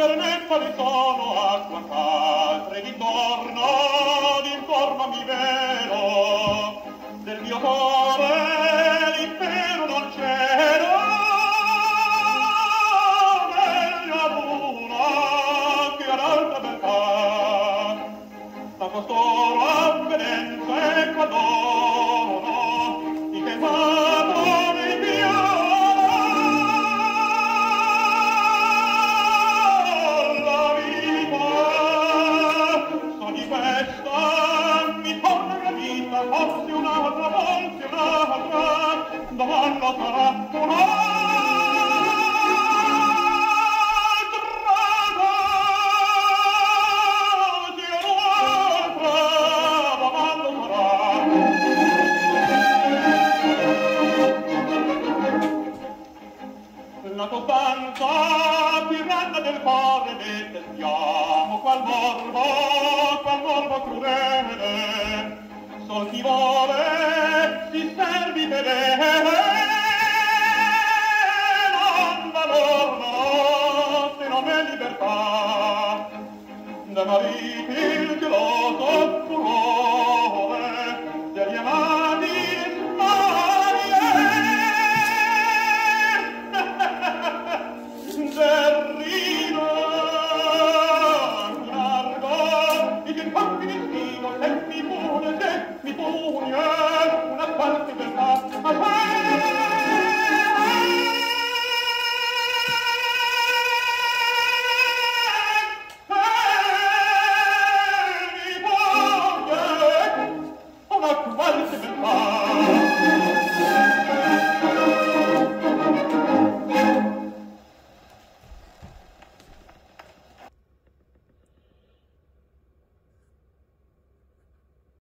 per me fa le tono acqua padre di torno ballo sarà un La costanza pirata del cuore detestiamo qual morbo, qual morbo crudele, sol chi vuole da mariti il grotto